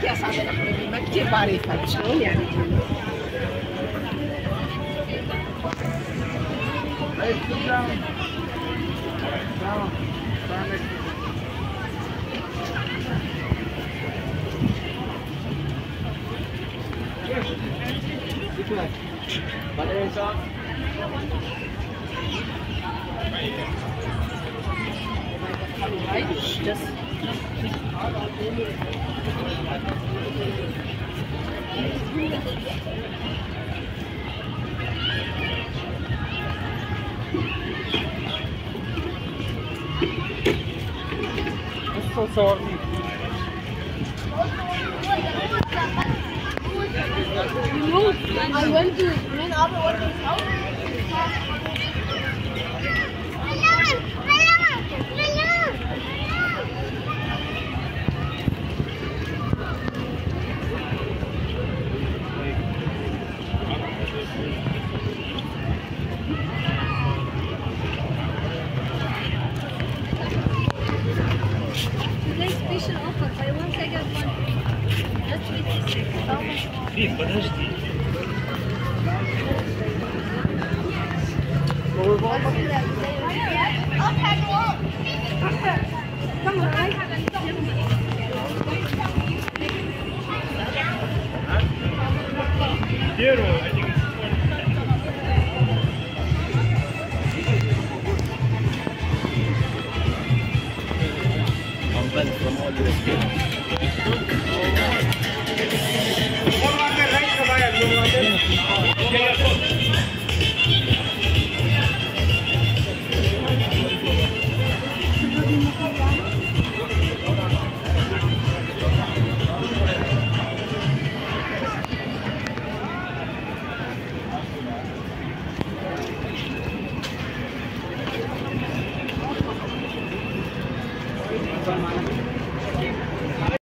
piazzate da quelli ma che pare facciamo Valeria, das so sorry. I went to Abba went to wait a second. How much more? Нет, подожди. Первую, I think it's Company from all your